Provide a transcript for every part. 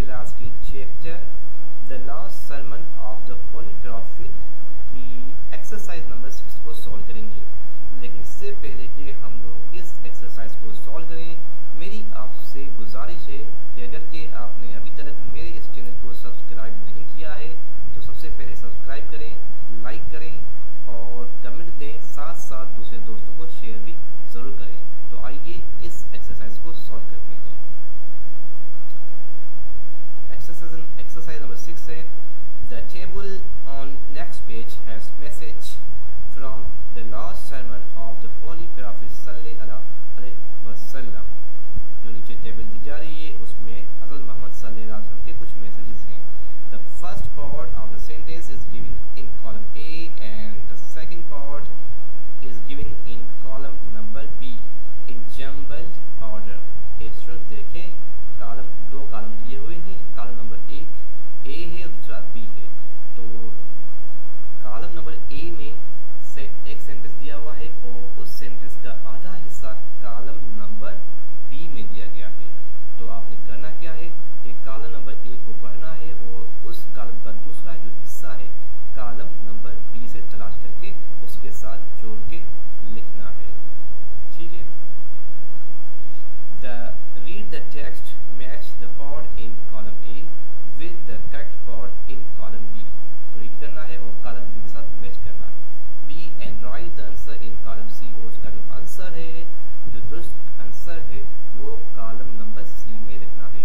Class के chapter the last sermon of the holy की exercise number six को solve करेंगे। लेकिन इससे पहले कि हम लोग इस एक्सरसाइज को सॉल्व करें, मेरी आपसे गुजारिश है कि अगर कि आपने अभी तक मेरे इस चैनल को सब्सक्राइब नहीं किया है तो सबसे पहले सब्सक्राइब करें लाइक करें और कमेंट दें साथ साथ दूसरे दोस्तों को शेयर भी ज़रूर करें। तो आइए इस एक्सरसाइज को सॉल्व करते हैं एक्सरसाइज है the table on next page has message from the last sermon of the holy prophet वसल्लम जो नीचे टेबल दी जा रही है, उसमें हज़रत मोहम्मद सल्लल्लाहु के कुछ मैसेजेस हैं। The first part of the sentence is given in column A and the second part is given in column number B in jumbled order एक स्टूडेंट देखें कॉलम दो कॉलम दिए हुए हैं कॉलम नंबर ए है दूसरा बी है। तो कॉलम नंबर ए में से एक सेंटेंस दिया हुआ है और उस सेंटेंस का आधा हिस्सा कॉलम नंबर बी में दिया गया है। तो आपने करना क्या है? कि कॉलम नंबर ए को पढ़ना है और उस कॉलम का दूसरा जो हिस्सा है कॉलम नंबर बी से तलाश करके उसके साथ जोड़ के लिखना है। ठीक है? The, read the text, match the part in column A. with the correct part in column B. तो रीड करना है और कॉलम बी के साथ मैच करना है। B and write the answer in column C और उसका जो आंसर है जो दुरुस्त आंसर है वो कॉलम नंबर सी में लिखना है।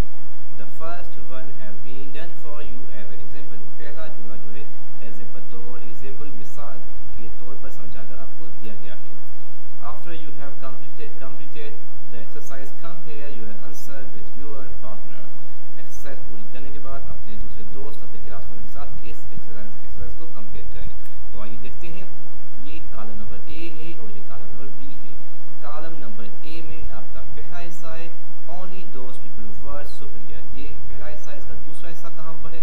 The first one have been done for you as an example पहला जुमला जो है एज ए बतौर एग्जांपल मिसाल के तौर पर समझाकर आपको दिया गया है। After you have completed completed the exercise, compare your answer with your partner. Exercise पूरी करने के बाद अपने दूसरे दोस्त अपने क्लासमेट के साथ इस एक्सरसाइज एक्सरसाइज को कंपेयर करें देखते हैं? ये कॉलम नंबर ए है और ये कॉलम नंबर बी है। कॉलम नंबर ए में आपका पहला हिस्सा है ओनली दोस्त पीपल वर सुपीरियर ये पहला हिस्सा है, इसका दूसरा हिस्सा कहाँ पर है?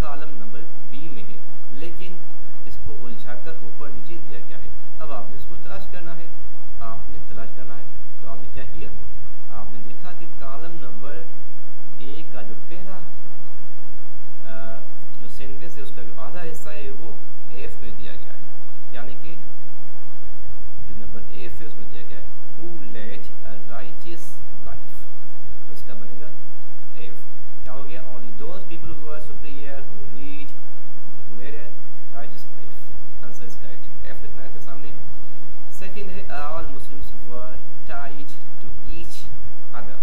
कॉलम नंबर बी में है। लेकिन इसको उलझा कर ऊपर नीचे दिया गया है। अब आपने इसको तलाश करना है। आपने तलाश करना है। तो आपने क्या किया? आपने देखा कि कॉलम नंबर ए का जो पहला जो सेंटेंस है, उसका जो आधा हिस्सा है, वो एफ़ में दिया गया यानी कि जो नंबर एफ़ है उसमें दिया गया है हु राइटियस लाइफ तो इसका बनेगा एफ़ क्या हो गया? Only those people who are superior who lead righteous life answer is correct F है सामने। सेकंड है all Muslims were tied to each other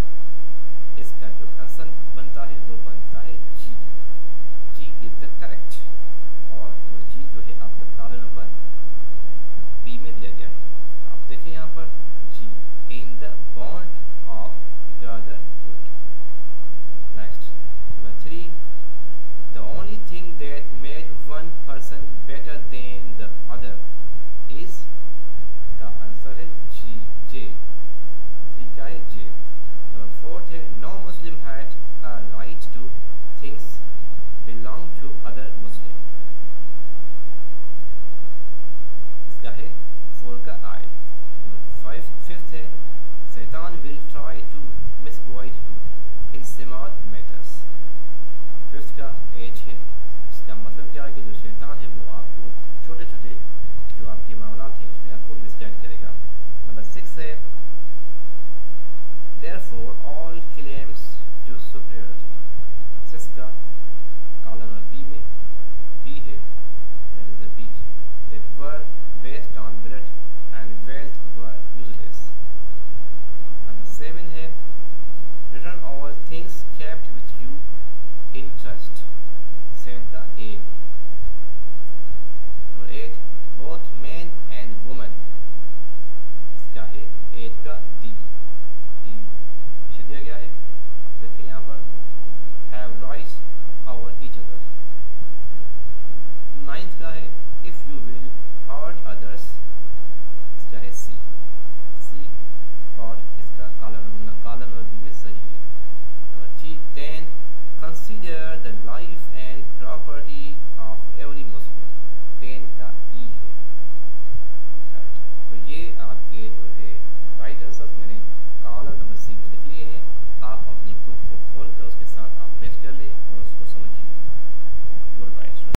in the bond of brotherhood next number three the only thing that made one person better than the other is का answer है जी जे ठीक है जे number fourth है no Muslim had a right to things belong to other Muslim इसका है four का आई five fifth है शैतान will try to misguide you in small matters fifth का एज है, इसका मतलब क्या है कि जो शैतान है, वो आपको छोटे छोटे जो आपके मामला हैं, उसमें आपको मिसगाइड करेगा। नंबर सिक्स है, therefore, all claims to superiority सिस्का कॉलम नंबर बी में। बी है, that is the B, that were based on blood and wealth were useless number seven है return all things kept with you in trust. का A. Number eight, both men and women. इसका है eight का D D पीछे दिया गया है। देखिए यहाँ पर। Have rights over each other ninth का है if you will hurt others इसका है सी सी हर्ट इसका column consider the life and property of every Muslim. Then the EU